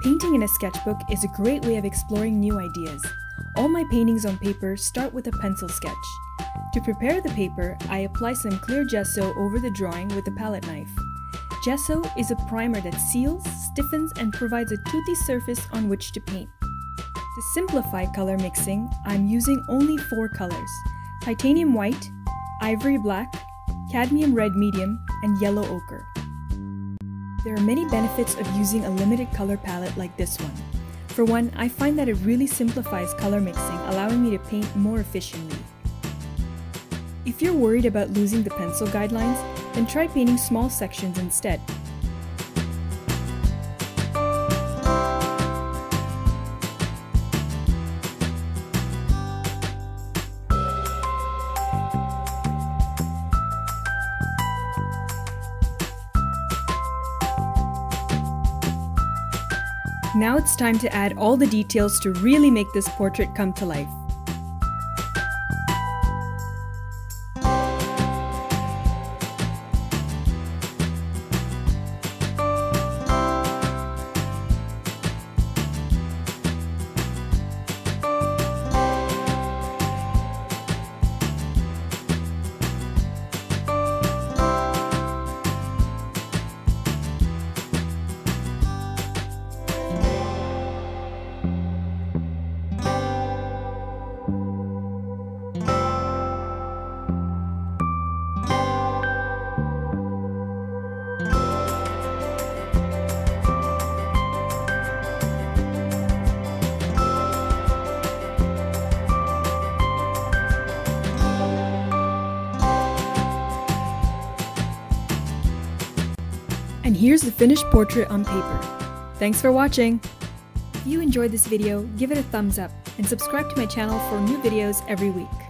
Painting in a sketchbook is a great way of exploring new ideas. All my paintings on paper start with a pencil sketch. To prepare the paper, I apply some clear gesso over the drawing with a palette knife. Gesso is a primer that seals, stiffens, and provides a toothy surface on which to paint. To simplify color mixing, I'm using only four colors titanium white, ivory black, cadmium red medium, and yellow ochre. There are many benefits of using a limited color palette like this one. For one, I find that it really simplifies color mixing, allowing me to paint more efficiently. If you're worried about losing the pencil guidelines, then try painting small sections instead. Now it's time to add all the details to really make this portrait come to life. And here's the finished portrait on paper. Thanks for watching! If you enjoyed this video, give it a thumbs up and subscribe to my channel for new videos every week.